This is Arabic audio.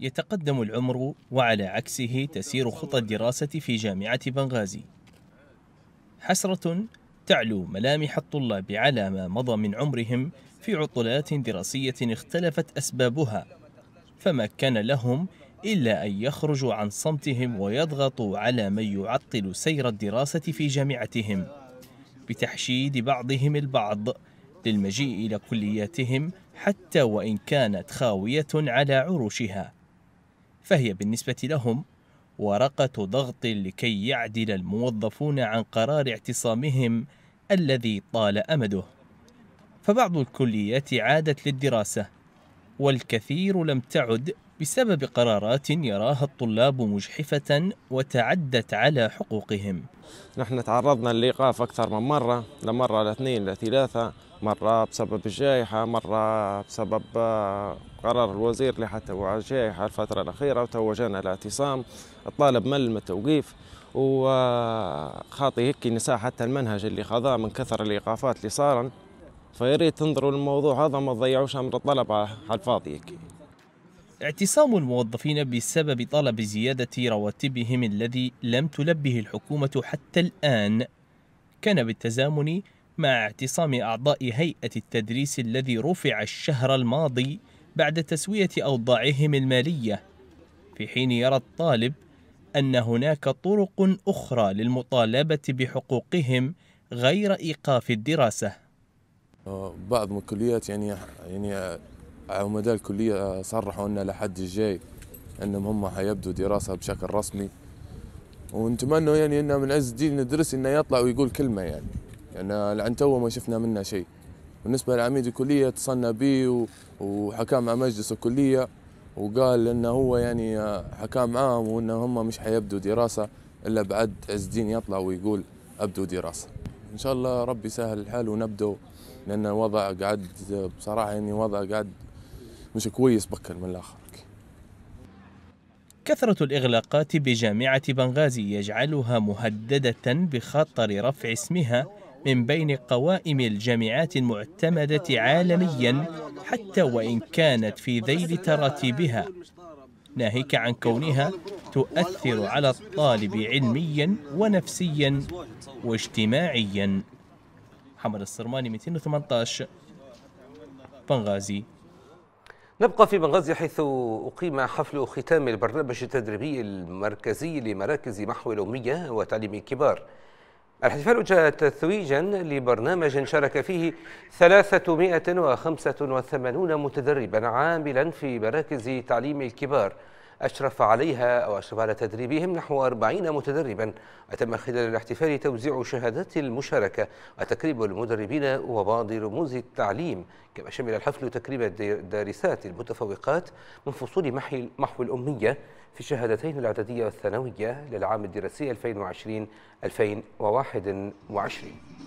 يتقدم العمر وعلى عكسه تسير خطى الدراسة في جامعة بنغازي. حسرة تعلو ملامح الطلاب على ما مضى من عمرهم في عطلات دراسية اختلفت أسبابها فما كان لهم إلا أن يخرجوا عن صمتهم ويضغطوا على من يعطل سير الدراسة في جامعتهم. بتحشيد بعضهم البعض للمجيء إلى كلياتهم حتى وإن كانت خاوية على عروشها. فهي بالنسبة لهم ورقة ضغط لكي يعدل الموظفون عن قرار اعتصامهم الذي طال أمده. فبعض الكليات عادت للدراسة والكثير لم تعد بسبب قرارات يراها الطلاب مجحفة وتعدت على حقوقهم. نحن تعرضنا للإيقاف أكثر من مرة لمرة لاثنين لثلاثة مرة بسبب الجائحة مرة بسبب قرار الوزير اللي حتى هو الجائحة الفترة الأخيرة وتوجنا الاعتصام. الطالب مل من التوقيف وخاطي هيك نساء حتى المنهج اللي خذاه من كثر الإيقافات اللي صارن. فياريت تنظروا للموضوع هذا ما تضيعوش أمر الطلبة على الفاضي هيك. اعتصام الموظفين بسبب طلب زيادة رواتبهم الذي لم تلبه الحكومة حتى الآن. كان بالتزامن مع اعتصام أعضاء هيئة التدريس الذي رفع الشهر الماضي بعد تسوية أوضاعهم المالية في حين يرى الطالب أن هناك طرق أخرى للمطالبة بحقوقهم غير إيقاف الدراسة. بعض من الكليات يعني يعني عمداء الكلية صرحوا أن لحد الجاي أنهم هم حيبدوا دراسة بشكل رسمي ونتمنى يعني أنه من عز الدين ندرس أنه يطلع ويقول كلمة يعني. يعني لعن تو ما شفنا منه شيء. بالنسبة لعميد الكلية اتصلنا به وحكى مع مجلس الكلية وقال إنه هو يعني حكى معاهم وإنه هم مش حيبدوا دراسة إلا بعد عز الدين يطلع ويقول ابدوا دراسة. إن شاء الله ربي يسهل الحال ونبدو لأن الوضع قاعد بصراحة يعني وضع قاعد مش كويس بكل من الآخر. كثرة الإغلاقات بجامعة بنغازي يجعلها مهددة بخطر رفع اسمها من بين قوائم الجامعات المعتمدة عالميا حتى وإن كانت في ذيل تراتيبها. ناهيك عن كونها تؤثر على الطالب علميا ونفسيا واجتماعيا. محمد الصرماني 218 بنغازي. نبقى في بنغازي حيث أقيم حفل ختام البرنامج التدريبي المركزي لمراكز محو الأمية وتعليم الكبار الاحتفال جاء تتويجا لبرنامج شارك فيه 385 متدربا عاملا في مراكز تعليم الكبار. أشرف عليها أو أشرف على تدريبهم نحو 40 متدربا. وتم خلال الاحتفال توزيع شهادات المشاركة. وتكريم المدربين وبعض رموز التعليم. كما شمل الحفل تكريم الدارسات المتفوقات من فصول محو الأمية في الشهادتين الإعدادية والثانوية للعام الدراسي 2020-2021